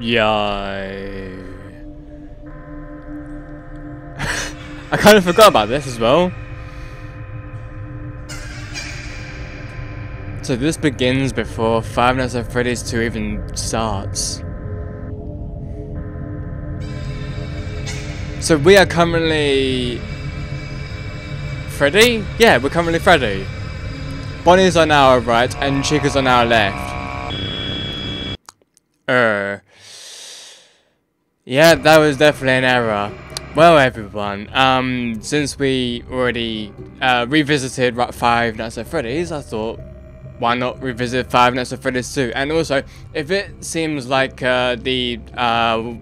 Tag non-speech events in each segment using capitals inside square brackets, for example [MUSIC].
Yeah. [LAUGHS] I kind of forgot about this as well. So this begins before Five Nights at Freddy's 2 even starts. So we are currently... Freddy? Yeah, we're currently Freddy. Bonnie's on our right and Chica's on our left. Er. Yeah, that was definitely an error. Well, everyone, um, since we already uh, revisited Five Nights at Freddy's, I thought why not revisit Five Nights at Freddy's 2? And also, if it seems like uh, the uh,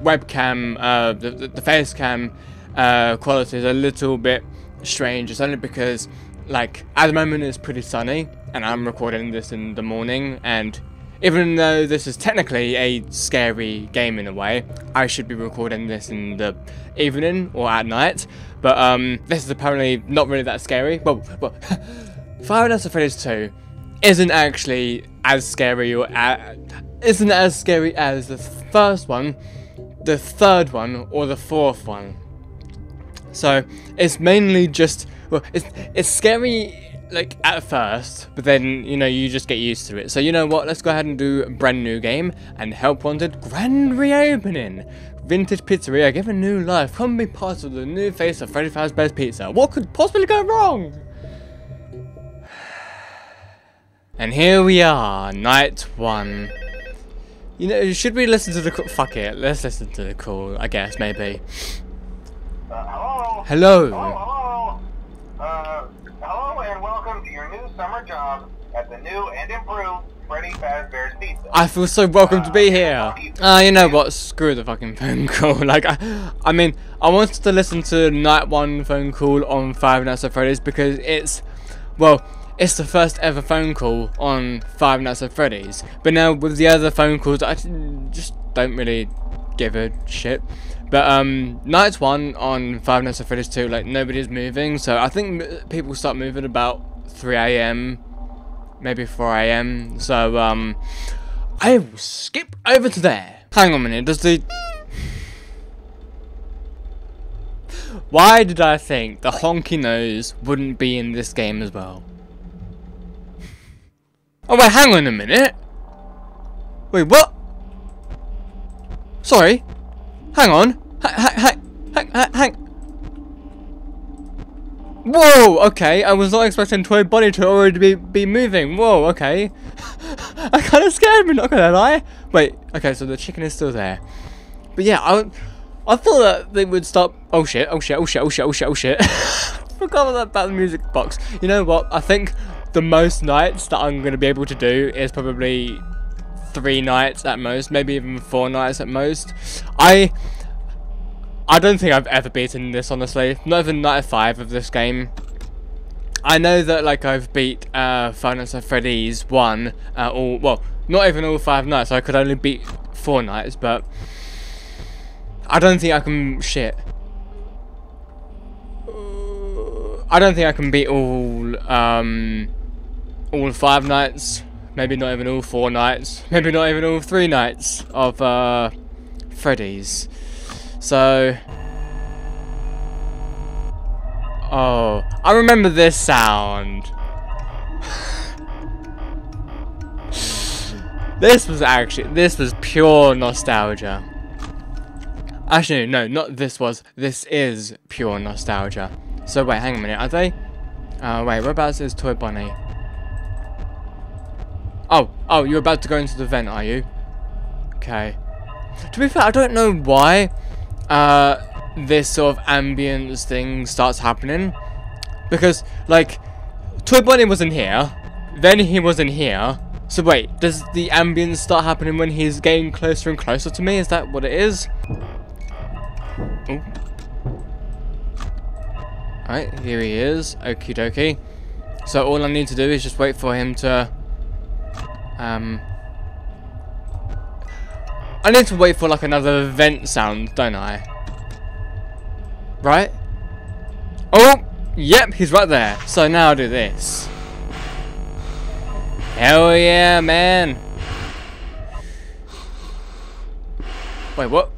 webcam, uh, the, the face cam uh, quality is a little bit strange, it's only because, like, at the moment it's pretty sunny, and I'm recording this in the morning, and even though this is technically a scary game in a way, I should be recording this in the evening or at night, but um, this is apparently not really that scary. Well, well, Five Nights at Freddy's 2 isn't actually as scary or uh, isn't as scary as the first one, the third one, or the fourth one. So it's mainly just well, it's it's scary like at first, but then you know you just get used to it. So you know what? Let's go ahead and do a brand new game and help wanted grand reopening. Vintage Pizzeria given new life. Come be part of the new face of Freddy Fazbear's Pizza. What could possibly go wrong? [SIGHS] And here we are, night one. You know, should we listen to the call? Fuck it, let's listen to the call, I guess, maybe. Uh, hello? Hello. Hello, hello. Uh, hello and welcome to your new summer job at the new and improved Freddy Fazbear's Pizza. I feel so welcome to be here. Ah, uh, you know what? Screw the fucking phone [LAUGHS] call. Like, I, I mean, I wanted to listen to night one phone call on Five Nights at Freddy's because it's, well, it's the first ever phone call on Five Nights at Freddy's. But now with the other phone calls, I just don't really give a shit. But um, night one on Five Nights at Freddy's 2, like nobody's moving. So I think people start moving about 3 a.m., maybe 4 a.m. So um, I will skip over to there. Hang on a minute, does the... Why did I think the honky nose wouldn't be in this game as well? Oh wait, hang on a minute. Wait, what? Sorry. Hang on. Hang, hang, hang, hang. Whoa, okay. I was not expecting Toy Bonnie to already be, be moving. Whoa, okay. [LAUGHS] I kind of scared me, not gonna lie. Wait, okay, so the chicken is still there. But yeah, I, I thought that they would stop. Oh shit, oh shit, oh shit, oh shit, oh shit, oh shit. [LAUGHS] Forgot about the music box. You know what? I think the most nights that I'm to be able to do is probably three nights at most, maybe even four nights at most. I I don't think I've ever beaten this, honestly. Not even night five of this game. I know that like I've beat uh, Five Nights at Freddy's one, uh, all well, not even all five nights. I could only beat four nights, but I don't think I can shit. I don't think I can beat all um, all five nights, maybe not even all four nights, maybe not even all three nights of uh, Freddy's. So, oh, I remember this sound. [SIGHS] this was actually, this was pure nostalgia. Actually, no, not this was, this is pure nostalgia. So wait, hang on a minute, are they? Uh, wait, whereabouts is Toy Bonnie? Oh, oh, you're about to go into the vent, are you? Okay. To be fair, I don't know why uh, this sort of ambience thing starts happening. Because, like, Toy Bonnie wasn't here, then he wasn't here. So wait, does the ambience start happening when he's getting closer and closer to me? Is that what it is? Ooh. Alright, here he is. Okie dokie. So all I need to do is just wait for him to um, I need to wait for like another vent sound, don't I? Right? Oh, yep, he's right there. So now I'll do this. Hell yeah, man. Wait, what?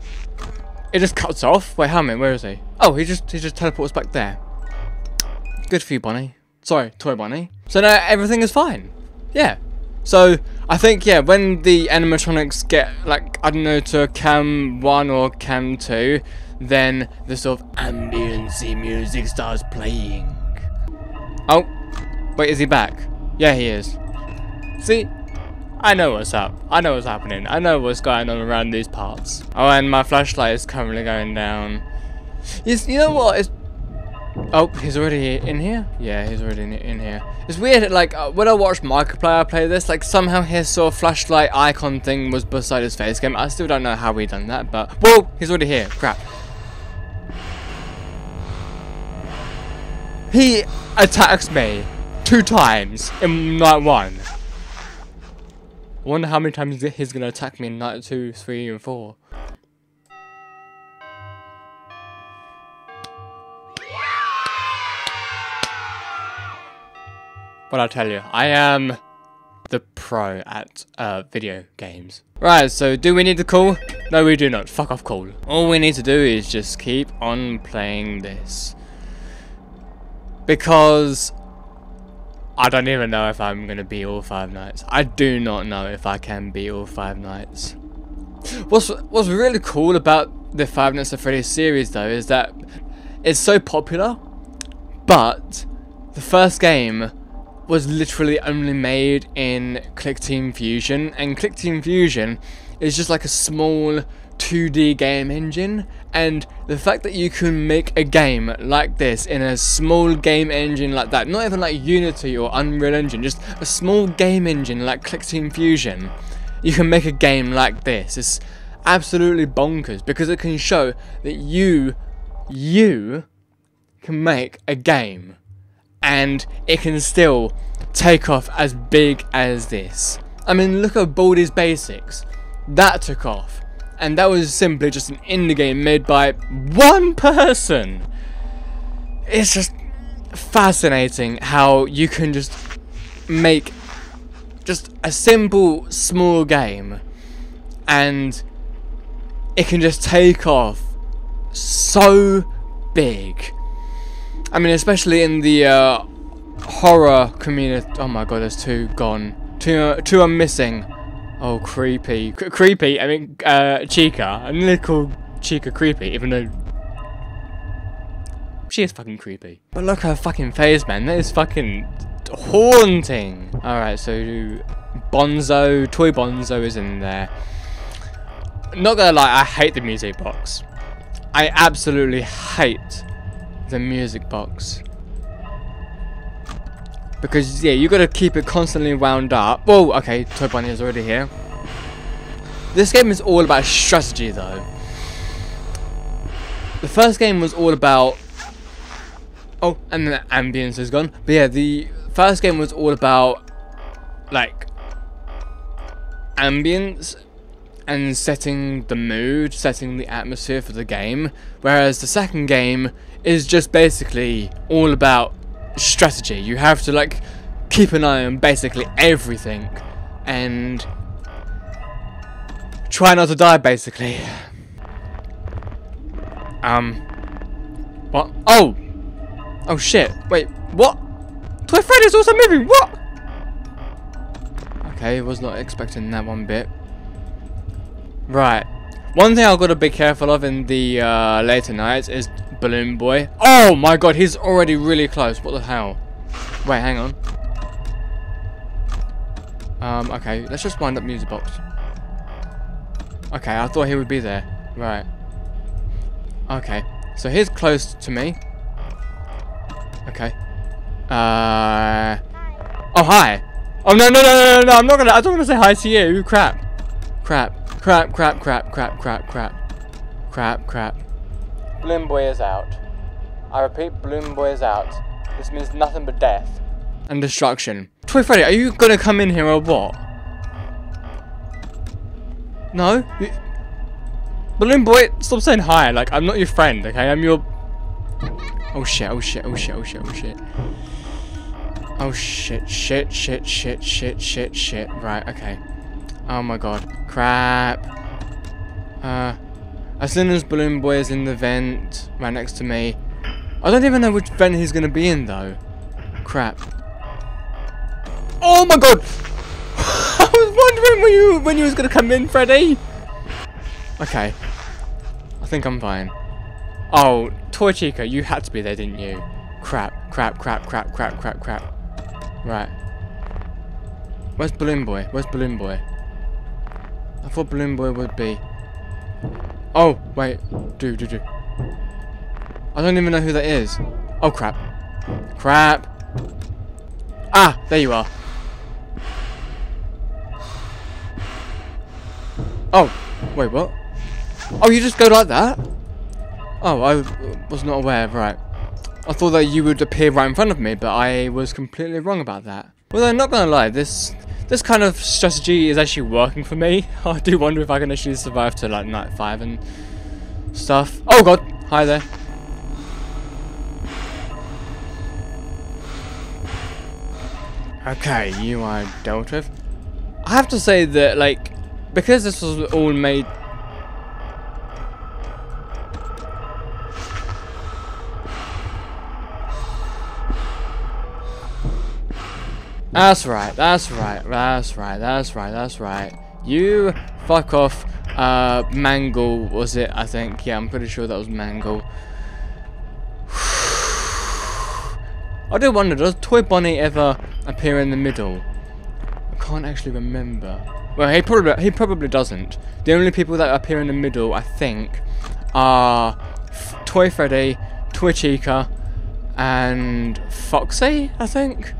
It just cuts off? Wait, how many? Where is he? Oh, he just he just teleports back there. Good for you, Bonnie. Sorry, Toy Bonnie. So now everything is fine. Yeah. So I think yeah, when the animatronics get like I don't know to cam one or cam two, then the sort of ambiency music starts playing. Oh, wait, is he back? Yeah, he is. See, I know what's up. I know what's happening. I know what's going on around these parts. Oh, and my flashlight is currently going down. Yes, you know what? It's Oh, he's already in here? Yeah, he's already in, here. It's weird, like, uh, when I watched Markiplier play this, like, somehow his sort of flashlight icon thing was beside his face game. I still don't know how he done that, but... Whoa! He's already here. Crap. He attacks me two times in night one. I wonder how many times he's gonna attack me in night two, three, and four. But I'll tell you, I am the pro at uh, video games. Right, so do we need to call? No, we do not. Fuck off call. All we need to do is just keep on playing this. Because I don't even know if I'm going to be all five nights. I do not know if I can be all five nights. What's, what's really cool about the Five Nights at Freddy's series though is that it's so popular, but the first game was literally only made in Clickteam Fusion, and Clickteam Fusion is just like a small 2D game engine, and the fact that you can make a game like this in a small game engine like that, not even like Unity or Unreal Engine, just a small game engine like Clickteam Fusion, you can make a game like this. It's absolutely bonkers because it can show that you, you can make a game and it can still take off as big as this. I mean, look at Baldi's Basics. That took off. And that was simply just an indie game made by one person. It's just fascinating how you can just make just a simple, small game and it can just take off so big I mean, especially in the uh, horror community. Oh my god, there's two gone. Two, uh, two are missing. Oh, creepy. C creepy, I mean, uh, Chica. I'm gonna call Chica creepy, even though she is fucking creepy. But look at her fucking face, man. That is fucking haunting. Alright, so Bonzo, Toy Bonzo is in there. Not gonna lie, I hate the music box. I absolutely hate the music box. Because, yeah, you gotta keep it constantly wound up. Whoa, okay, Toy Bonnie is already here. This game is all about strategy, though. The first game was all about... Oh, and the ambience is gone. But yeah, the first game was all about, like, ambience and setting the mood, setting the atmosphere for the game. Whereas the second game is just basically all about strategy. You have to like keep an eye on basically everything and try not to die basically. Um what? Oh! Oh shit. Wait, what? Toy Freddy's also moving, what? Okay, was not expecting that one bit. Right. One thing I've got to be careful of in the uh, later nights is Balloon Boy. Oh my god, he's already really close. What the hell? Wait, hang on. Um, okay, let's just wind up music box. Okay, I thought he would be there. Right. Okay, so he's close to me. Okay. Uh. Oh, hi. Oh, no, no, no, no, no, no, I'm not gonna, I don't want to say hi to you. Crap. Crap. Crap, crap, crap, crap, crap, crap. Crap, crap. Balloon Boy is out. I repeat, Balloon Boy is out. This means nothing but death. And destruction. Toy Freddy, are you gonna come in here or what? No? You... Balloon Boy, stop saying hi. Like, I'm not your friend, okay? I'm your... Oh shit, oh shit, oh shit, oh shit, oh shit. Oh shit, shit, shit, shit, shit, shit, shit. Right, okay. Oh my god. Crap. Uh, As soon as Balloon Boy is in the vent right next to me, I don't even know which vent he's gonna be in though. Crap. Oh my god! [LAUGHS] I was wondering when you when you was gonna come in, Freddy. Okay. I think I'm fine. Oh, Toy Chica, you had to be there, didn't you? Crap, crap, crap, crap, crap, crap, crap. Right. Where's Balloon Boy? Where's Balloon Boy? I thought Balloon Boy would be. Oh, wait. Do, do, do. I don't even know who that is. Oh, crap. Crap. Ah, there you are. Oh, wait, what? Oh, you just go like that? Oh, I was not aware, right. I thought that you would appear right in front of me, but I was completely wrong about that. Well, I'm not gonna lie, this this kind of strategy is actually working for me. [LAUGHS] I do wonder if I can actually survive to like night 5 and stuff. Oh god, hi there. Okay, you are dealt with. I have to say that, like, because this was all made... That's right, that's right, that's right, that's right, that's right. You fuck off, uh, Mangle, was it, I think? Yeah, I'm pretty sure that was Mangle. [SIGHS] I do wonder, does Toy Bonnie ever appear in the middle? I can't actually remember. Well, he probably he probably doesn't. The only people that appear in the middle, I think, are Toy Freddy, Toy Chica, and Foxy, I think.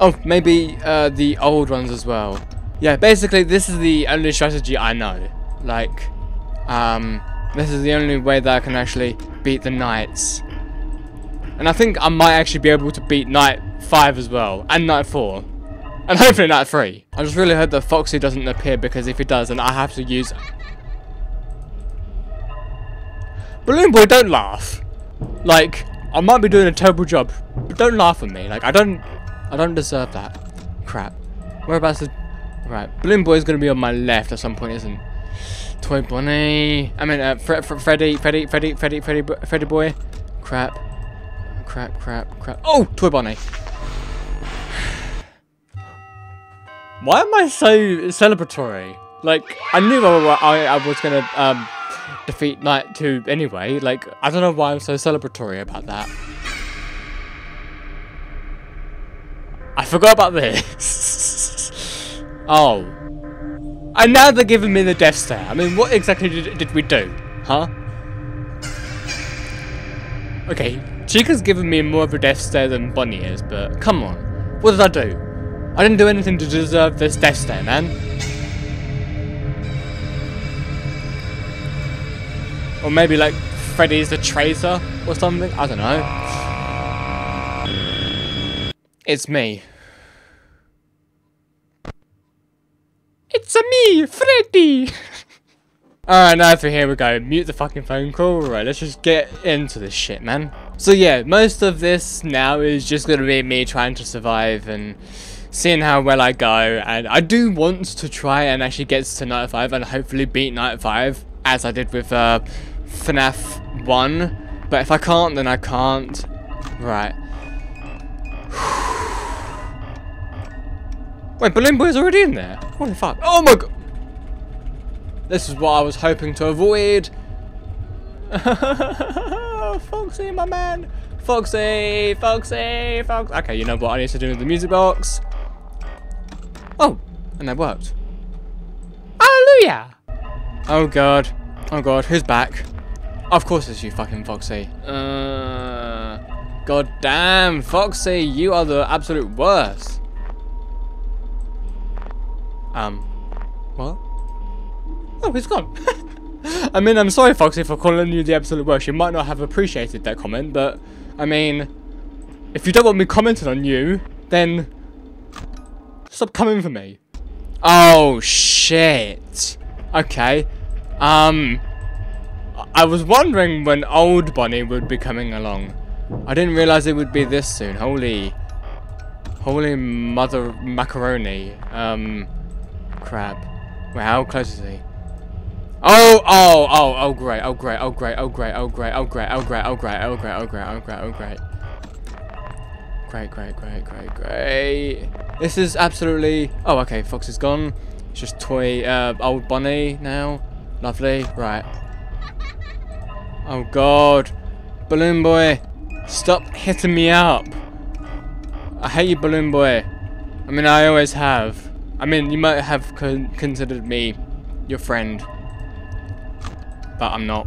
Oh, maybe uh, the old ones as well. Yeah, basically, this is the only strategy I know. Like, um, this is the only way that I can actually beat the nights. And I think I might actually be able to beat Night 5 as well. And Night 4. And hopefully Night 3. I just really hope that Foxy doesn't appear because if he does then I have to use... Balloon Boy, don't laugh. Like, I might be doing a terrible job. But don't laugh at me. Like, I don't... I don't deserve that. Crap. Whereabouts is... Right. Balloon is going to be on my left at some point, isn't Toy Bonnie... I mean, uh, Fre Fre Freddy, Freddy, Freddy, Freddy, Freddy, Freddy Boy. Crap crap, crap, crap. Oh, Toy Bonnie. [SIGHS] Why am I so celebratory? Like, I knew I, I, I was going to um, defeat Night 2 anyway. Like, I don't know why I'm so celebratory about that. I forgot about this. oh. And now they're giving me the death stare. I mean, what exactly did, did we do? Huh? Okay, Chica's given me more of a death stare than Bonnie is, but come on. What did I do? I didn't do anything to deserve this death stare, man. Or maybe like Freddy's the traitor or something? I don't know. It's me. It's a me, Freddy! [LAUGHS] Alright, now for here we go. Mute the fucking phone call. Right, let's just get into this shit, man. So yeah, most of this now is just to be me trying to survive and seeing how well I go. And I do want to try and actually get to Night 5 and hopefully beat Night 5 as I did with uh, FNAF 1. But if I can't, then I can't. Right. [SIGHS] Wait, Balloon Boy's already in there? What the fuck? Oh my god! This is what I was hoping to avoid. [LAUGHS] Foxy, my man. Foxy, Foxy, Foxy. Okay, you know what I need to do with the music box. Oh, and that worked. Hallelujah. Oh god. Oh god, who's back? Of course it's you, fucking Foxy. Uh, god damn, Foxy, you are the absolute worst. Um, what? Oh, he's gone. [LAUGHS] I mean, I'm sorry, Foxy, for calling you the absolute worst. You might not have appreciated that comment, but, I mean, if you don't want me commenting on you, then stop coming for me. Oh, shit. Okay. Um, I was wondering when old Bonnie would be coming along. I didn't realize it would be this soon. Holy, holy mother macaroni. Um, crap. Wait, how close is he? Oh, oh, oh, oh, great, oh, great, oh, great, oh, great, oh, great, oh, great, oh, great, oh, great, oh, great, oh, great, oh, great, oh, great. Great, great, great, great, great. This is absolutely... Oh, okay, Fox is gone. It's just toy, uh, old Bonnie now. Lovely, right. Oh, God. Balloon Boy, stop hitting me up. I hate you, Balloon Boy. I mean, I always have. I mean, you might have con considered me your friend. But I'm not.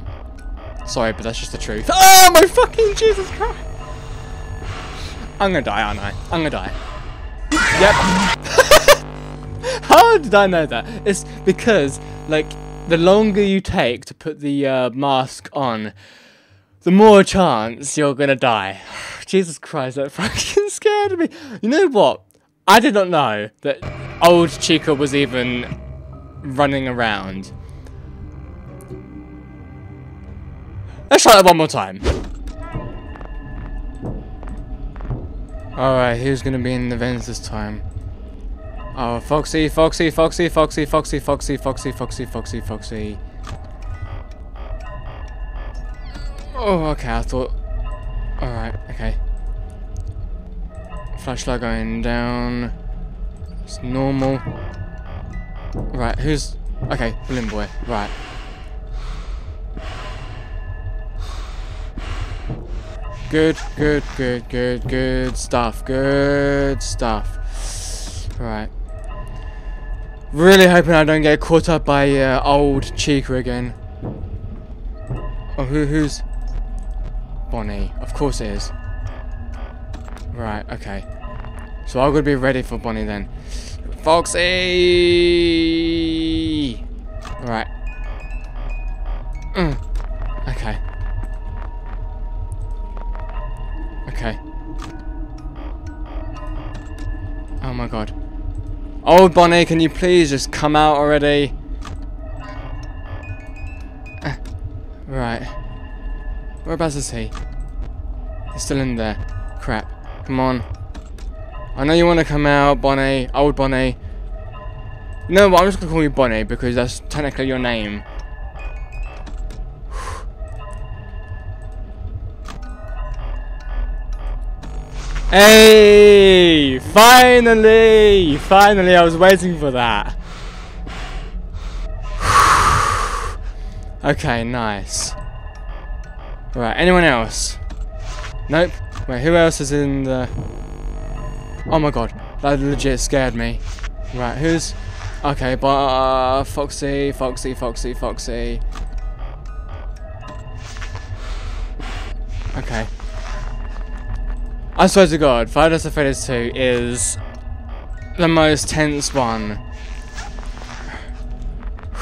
Sorry, but that's just the truth. Oh, my fucking Jesus Christ! I'm gonna die, aren't I? I'm gonna die. Yep. [LAUGHS] How did I know that? It's because, like, the longer you take to put the uh, mask on, the more chance you're gonna die. [SIGHS] Jesus Christ, that [LAUGHS] fucking scared me. You know what? I did not know that old Chica was even running around. Let's try that one more time. Alright, who's gonna be in the vents this time? Oh, Foxy, Foxy, Foxy, Foxy, Foxy, Foxy, Foxy, Foxy, Foxy, Foxy. Oh, okay, I thought... Alright, okay. Flashlight going down. It's normal. Right, who's... Okay, Balloon Boy, right. Good, good, good, good, good stuff, good stuff. Right. Really hoping I don't get caught up by uh, old Chica again. Oh, who, who's... Bonnie. Of course it is. Right, okay. So I'm gonna be ready for Bonnie then. Foxy! Right. Mm. Okay. Okay. Oh my god. Oh, Bonnie, can you please just come out already? Right. Whereabouts is he? He's still in there. Crap. Come on. I know you want to come out, Bonnie. Old Bonnie. No, but I'm just going to call you Bonnie because that's technically your name. [SIGHS] hey! Finally! Finally, I was waiting for that. [SIGHS] okay, nice. Right, anyone else? Nope. Wait, who else is in the... Oh my god, that legit scared me. Right, who's... Okay, but uh, Foxy, Foxy, Foxy, Foxy. Okay. I swear to god, Five Nights at Freddy's 2 is the most tense one. [SIGHS]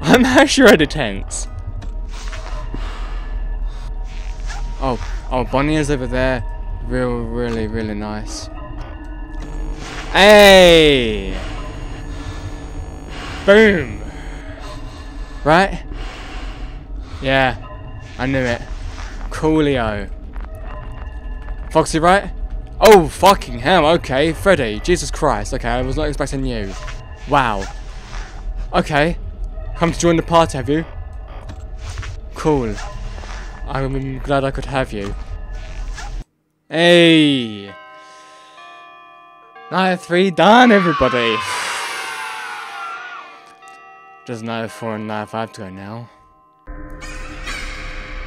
I'm actually already tense. Oh, Bonnie is over there. Real, really, really nice. Hey! Boom! Right? Yeah, I knew it. Coolio. Foxy, right? Oh, fucking hell, okay. Freddy, Jesus Christ. Okay, I was not expecting you. Wow. Okay. Come to join the party, have you? Cool. I'm glad I could have you. Hey! Night 3 done, everybody! Just night 4 and night 5 to go now.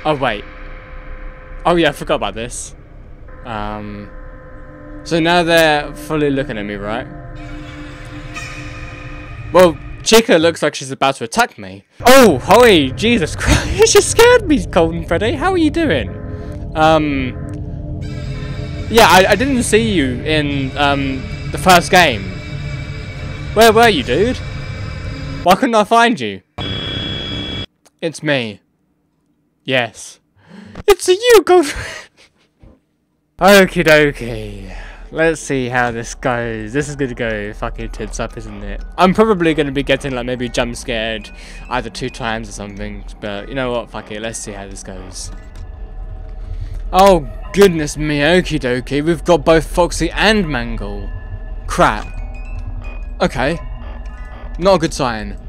Oh, wait. Oh, yeah, I forgot about this. Um... So now they're fully looking at me, right? Well, Chica looks like she's about to attack me. Oh, holy Jesus [LAUGHS] Christ, you scared me, Golden Freddy. How are you doing? Um, yeah, I, I didn't see you in um, the first game. Where were you, dude? Why couldn't I find you? It's me. Yes. It's you, Golden [LAUGHS] Okie dokie. Let's see how this goes. This is gonna go fucking tits up, isn't it? I'm probably gonna be getting like maybe jump scared either two times or something. But you know what? Fuck it. Let's see how this goes. Oh goodness me, okie dokie. We've got both Foxy and Mangle. Crap. Okay. Not a good sign.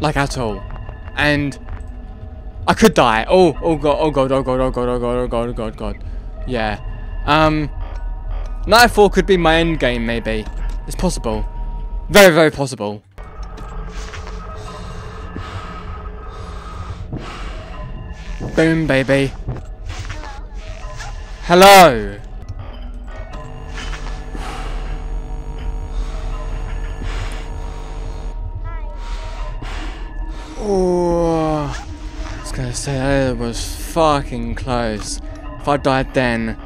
Like at all. and I could die. Oh, oh god, oh god, oh god, oh god, oh god, oh god, oh god, god. Yeah. Um, Nightfall could be my end game, maybe. It's possible. Very, very possible. Boom, baby. Hello. Oh, I was gonna say that was fucking close. If I died then.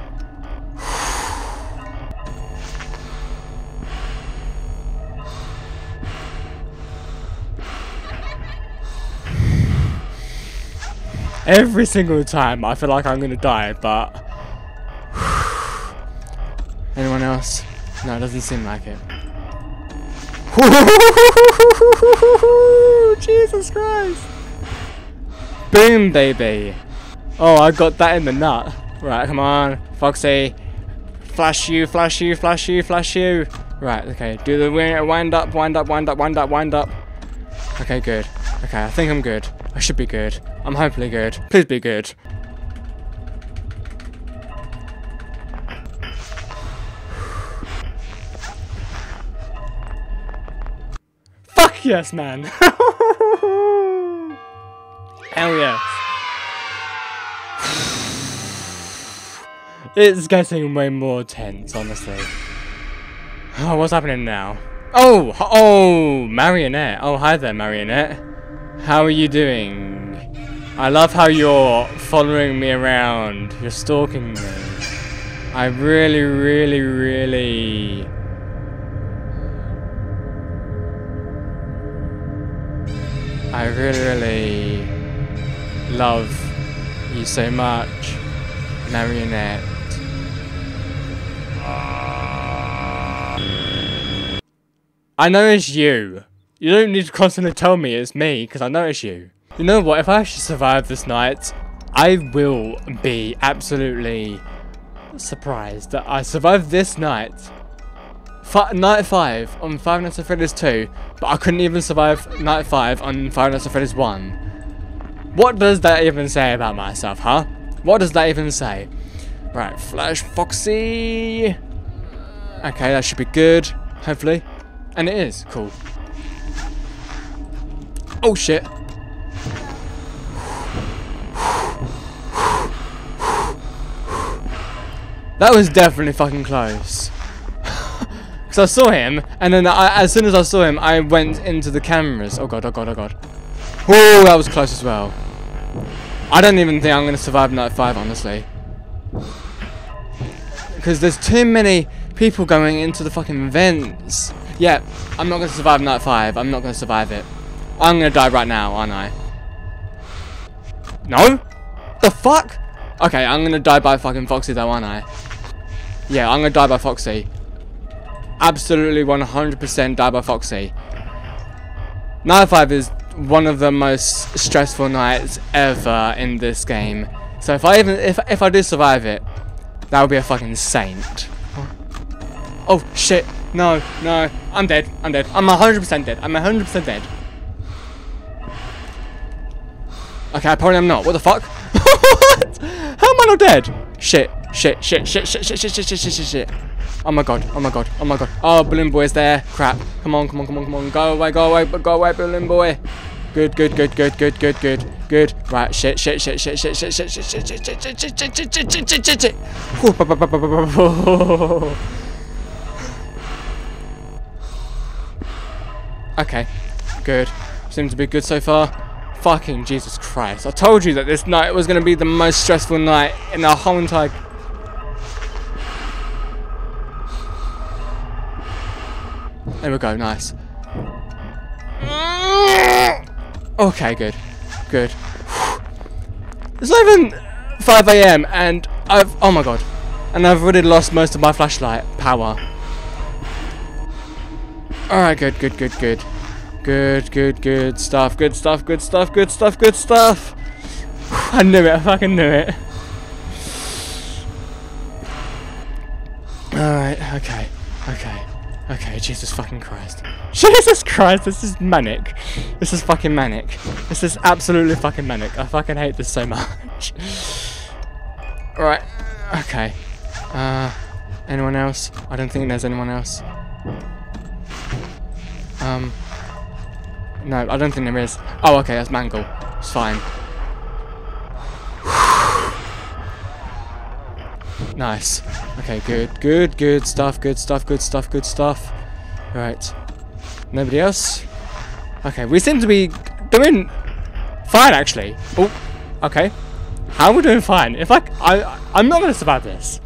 Every single time I feel like I'm gonna die, but [SIGHS] anyone else? No, it doesn't seem like it. [LAUGHS] Jesus Christ! Boom, baby! Oh, I got that in the nut. Right, come on, Foxy. Flash you, flash you, flash you, flash you. Right, okay, do the wind up, wind up, wind up, wind up, wind up. Okay, good. Okay, I think I'm good. I should be good. I'm hopefully good. Please be good. Fuck yes, man! [LAUGHS] Hell yes. [SIGHS] it's getting way more tense, honestly. Oh, [SIGHS] what's happening now? Oh, oh, Marionette. Oh, hi there, Marionette. How are you doing? I love how you're following me around. You're stalking me. I really, really, really... I really, really love you so much, Marionette. I know it's you. You don't need to constantly tell me it's me, because I know it's you. You know what, if I actually survive this night, I will be absolutely surprised that I survived this night. F night 5 on Five Nights at Freddy's 2, but I couldn't even survive Night 5 on Five Nights at Freddy's 1. What does that even say about myself, huh? What does that even say? Right, Flash Foxy. Okay, that should be good, hopefully. And it is, cool. Oh shit. That was definitely fucking close. [LAUGHS] Because I saw him, and then I, as soon as I saw him, I went into the cameras. Oh god, oh god, oh god. Oh, that was close as well. I don't even think I'm going to survive night 5, honestly. Because there's too many people going into the fucking vents. Yeah, I'm not going to survive night 5. I'm not going to survive it. I'm to die right now, aren't I? No? The fuck? Okay, I'm going to die by fucking Foxy though, aren't I? Yeah, I'm gonna die by Foxy. Absolutely 100% die by Foxy. Night 5 is one of the most stressful nights ever in this game. So if I even if if I do survive it, that would be a fucking saint. Oh shit. No, no. I'm dead. I'm dead. I'm 100% dead. I'm 100% dead. Okay, apparently I'm not. What the fuck? what? How am I not dead? Shit. Shit, shit, shit, shit, shit, shit, shit, shit, shit, shit, shit. Oh my god, oh my god, oh my god. Oh, Balloon Boy's there. Crap. Come on, come on, come on, come on. Go away, go away, go away, Balloon Boy. Good, good, good, good, good, good, good, good. Right, shit, shit, shit, shit, shit, shit, shit, shit, shit, shit, shit, shit, shit, shit, shit, shit, shit, shit, shit. Okay, good. Seems to be good so far. Fucking Jesus Christ. I told you that this night was going to be the most stressful night in the whole entire There we go, nice. Okay, good. Good. It's not even 5 a.m. and I've... Oh my god. And I've already lost most of my flashlight power. Alright, good, good, good, good. Good, good, good stuff, good stuff, good stuff, good stuff, good stuff. I knew it, I fucking knew it. Alright, okay, okay. Okay, Jesus fucking Christ. [LAUGHS] Jesus Christ, this is manic. This is fucking manic. This is absolutely fucking manic. I fucking hate this so much. Right. Okay. Uh, anyone else? I don't think there's anyone else. Um. No, I don't think there is. Oh, okay, that's Mangle. It's fine. [SIGHS] nice. Okay, good, good, good stuff, good stuff, good stuff, good stuff. Right. Nobody else? Okay, we seem to be doing fine, actually. Oh, okay. How are we doing fine? If I, I, I'm not going to survive this.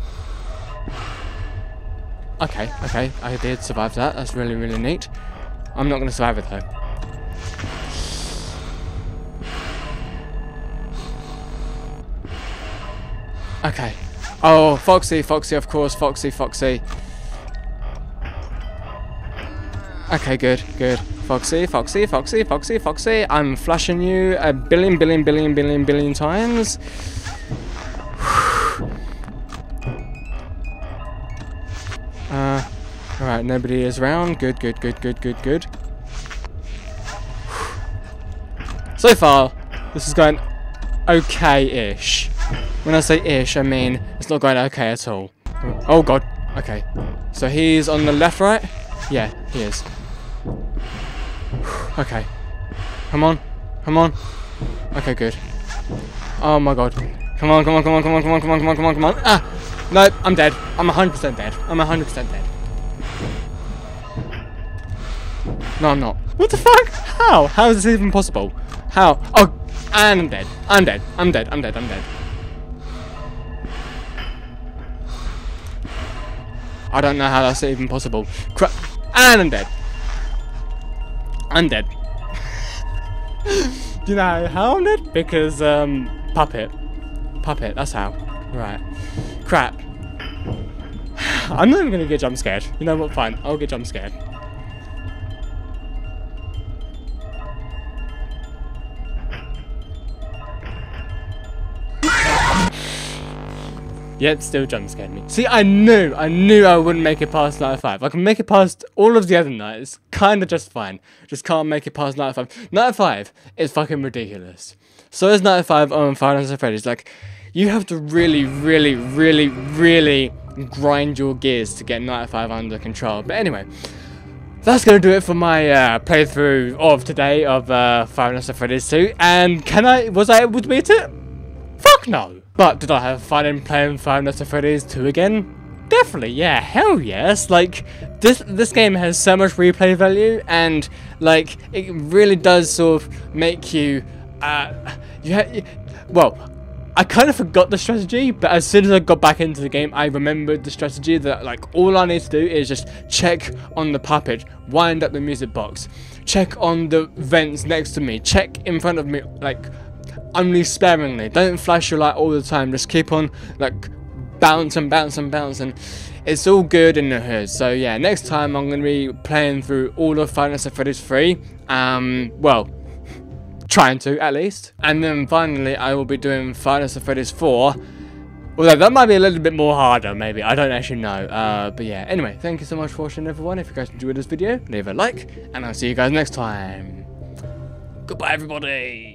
Okay, okay, I did survive that. That's really, really neat. I'm not going to survive it, though. Okay. Oh, Foxy, Foxy, of course, Foxy, Foxy. Okay, good, good. Foxy, Foxy, Foxy, Foxy, Foxy. I'm flashing you a billion, billion, billion, billion, billion times. [SIGHS] uh, alright, nobody is around. Good, good, good, good, good, good. [SIGHS] So far, this is going okay-ish. When I say ish, I mean it's not going okay at all. Oh god. Okay. So he's on the left, right? Yeah, he is. [SIGHS] okay. Come on. Come on. Okay, good. Oh my god. Come on, come on, come on, come on, come on, come on, come on, come on, come on. Ah! No, I'm dead. I'm 100% dead. I'm 100% dead. No, I'm not. What the fuck? How? How is this even possible? How? Oh, and I'm dead. I'm dead. I'm dead. I'm dead. I'm dead. I don't know how that's even possible. Cra and I'm dead. I'm dead. [LAUGHS] You know how I'm dead? Because, um, puppet. Puppet, that's how. Right. Crap. [SIGHS] I'm not even gonna get jump scared. You know what? Fine. I'll get jump scared. Yet still jump scared me. See, I knew, I knew I wouldn't make it past night five. I can make it past all of the other nights, kind of just fine. Just can't make it past night five. Night five is fucking ridiculous. So is night five on Five Nights at Freddy's. Like, you have to really, really, really, really grind your gears to get night five under control. But anyway, that's going to do it for my uh, playthrough of today of uh, Nights at Freddy's 2. And can I, was I able to beat it? Fuck no. But did I have fun in playing Five Nights at Freddy's 2 again? Definitely, yeah, hell yes. Like, this this game has so much replay value, and, like, it really does sort of make you, uh, you have, well, I kind of forgot the strategy, but as soon as I got back into the game, I remembered the strategy that, like, all I need to do is just check on the puppet, wind up the music box, check on the vents next to me, check in front of me, like, only sparingly. Don't flash your light all the time. Just keep on like bouncing, bouncing, bouncing. It's all good in the hood. So yeah, next time I'm gonna be playing through all of Final Fantasy 3. Um, well, trying to at least. And then finally, I will be doing Final Fantasy 4. Although that might be a little bit more harder, maybe. I don't actually know. Uh, but yeah, anyway, thank you so much for watching, everyone. If you guys enjoyed this video, leave a like, and I'll see you guys next time. Goodbye, everybody.